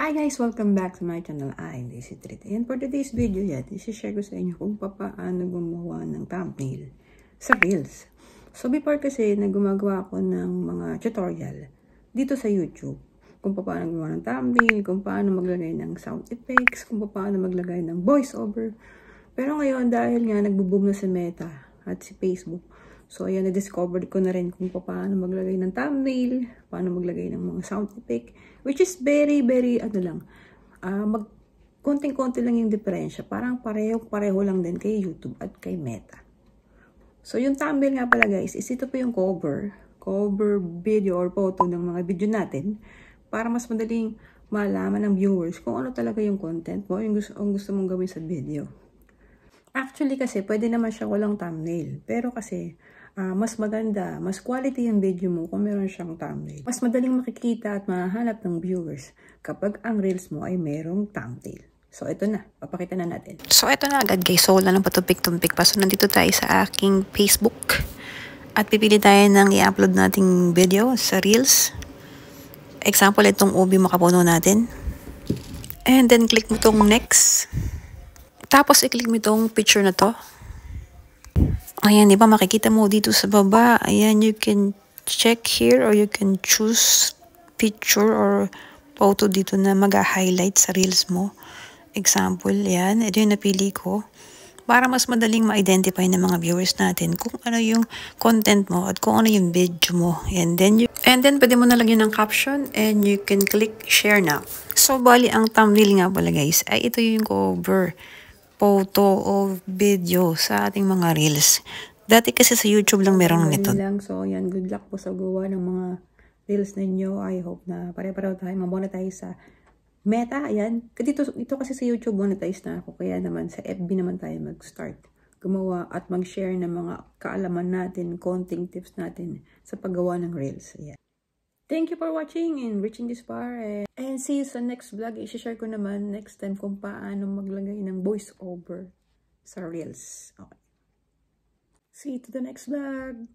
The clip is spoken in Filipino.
Hi guys! Welcome back to my channel. I'm Daisy Treat. And for today's video yan, isi-share ko sa inyo kung paano gumawa ng thumbnail sa Reels. So before kasi na gumagawa ako ng mga tutorial dito sa YouTube. Kung paano gumawa ng thumbnail, kung paano maglagay ng sound effects, kung paano maglagay ng voiceover. Pero ngayon dahil nga nagbo-boom na si Meta at si Facebook, So, ayan, na-discover ko na rin kung paano maglagay ng thumbnail, paano maglagay ng mga sound effect, which is very, very, ano lang, uh, mag, konting-konti lang yung diferensya. Parang pareho-pareho lang din kay YouTube at kay Meta. So, yung thumbnail nga pala guys, is ito po yung cover, cover video or photo ng mga video natin para mas madaling malaman ng viewers kung ano talaga yung content mo, yung gusto, yung gusto mong gawin sa video. Actually kasi, pwede naman siya walang thumbnail. Pero kasi, uh, mas maganda, mas quality yung video mo kung meron siyang thumbnail. Mas madaling makikita at mahanap ng viewers kapag ang reels mo ay merong thumbnail. So, ito na. Papakita na natin. So, ito na agad guys. So, wala nang patupik-tumpik pa. So, nandito tayo sa aking Facebook. At pipili tayo ng i-upload nating video sa Reels. Example, itong ubi makapuno natin. And then, click mo itong next. Tapos, i-click mo itong picture na to. Ayan, di ba makikita mo dito sa baba. Ayan, you can check here or you can choose picture or photo dito na mag-highlight sa reels mo. Example, yan. Ito yung napili ko. Para mas madaling ma-identify ng mga viewers natin kung ano yung content mo at kung ano yung video mo. And then, you, and then pwede mo nalagyan ng caption and you can click share now. So, bali, ang thumbnail nga pala guys, ay ito yung cover photo o video sa ating mga reels. Dati kasi sa YouTube lang meron nito. Lang. So, yan. Good luck po sa gawa ng mga reels ninyo. I hope na pare-pareho tayo mamonetize sa Meta. Ayan. Dito, ito kasi sa YouTube monetize na ako. Kaya naman sa FB naman tayo mag-start gumawa at mag-share ng mga kaalaman natin, konting tips natin sa paggawa ng reels. Ayan. Thank you for watching and reaching this far. And, and see you sa next vlog. I-share ko naman next time kung paano maglagay ng voice over sa Reels. Okay. See you to the next vlog.